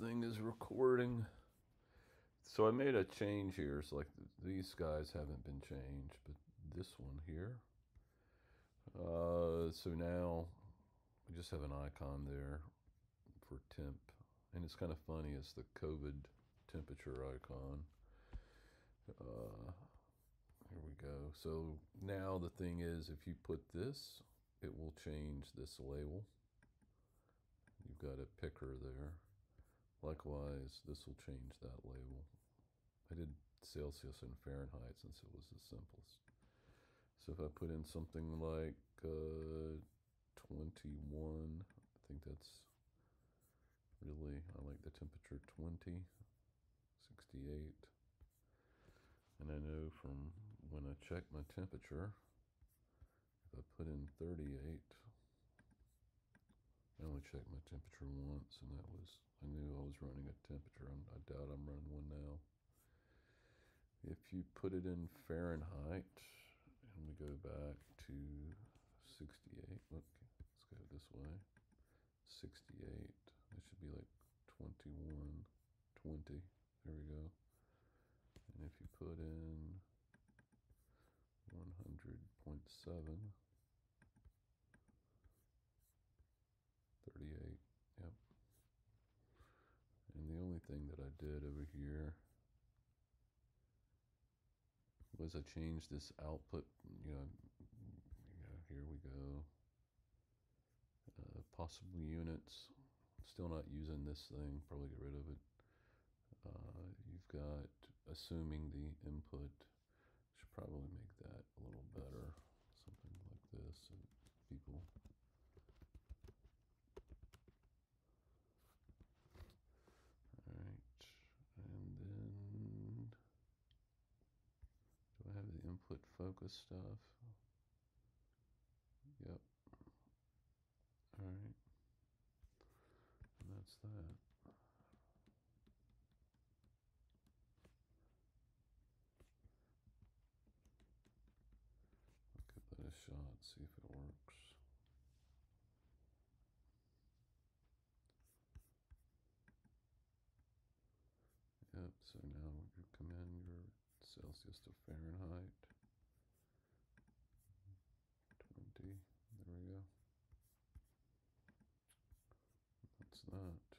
thing is recording. So I made a change here. So like these guys haven't been changed, but this one here. Uh, so now we just have an icon there for temp. And it's kind of funny. It's the COVID temperature icon. Uh, here we go. So now the thing is, if you put this, it will change this label. You've got a picker there. Likewise, this will change that label. I did Celsius and Fahrenheit since it was the simplest. So if I put in something like uh, 21, I think that's really, I like the temperature 20, 68. And I know from when I check my temperature, if I put in 38, I only checked my temperature once, and that was, I knew I was running a temperature. I'm, I doubt I'm running one now. If you put it in Fahrenheit, and we go back to 68, look, let's go this way. 68, it should be like 21, 20. There we go. And if you put in 100.7, 38, yep. And the only thing that I did over here was I changed this output, you know, you know here we go. Uh, possible units, still not using this thing, probably get rid of it. Uh, you've got assuming the input, should probably make that a little better, something like this, so people All right, and then do I input focus stuff? Yep. All right, and that's that. I'll give that a shot, see if it works. Yep, so now you come in your Celsius to Fahrenheit. 20, there we go. That's that.